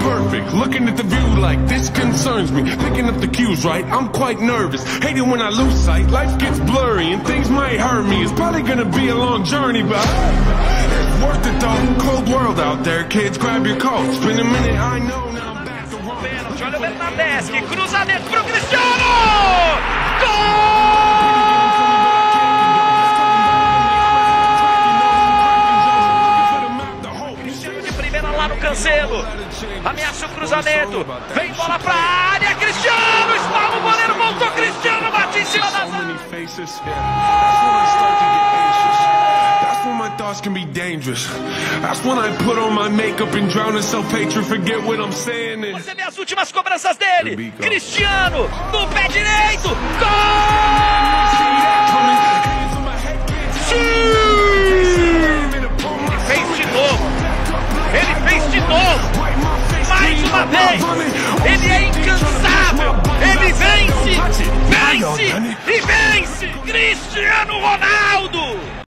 Perfect. Looking at the view like this concerns me. Picking up the cues right, I'm quite nervous. Hate it when I lose sight. Life gets blurry and things might hurt me. It's probably gonna be a long journey, but it's worth it though. Cold world out there, kids. Grab your coats. Been a minute, I know now. I'm back to cruzamento pro Cristiano! No Cancelo. Ameaça o cruzamento. Vem bola pra área. Cristiano! Espalma o goleiro. Voltou Cristiano. Bate em cima da my thoughts can be dangerous. That's when I put on my makeup and drown in self-hatred. Forget what I'm saying. Você vê as últimas cobranças dele. Cristiano no pé direito. Gol! Mais uma vez. Ele é incansável. Ele vence. Vence e vence. Cristiano Ronaldo.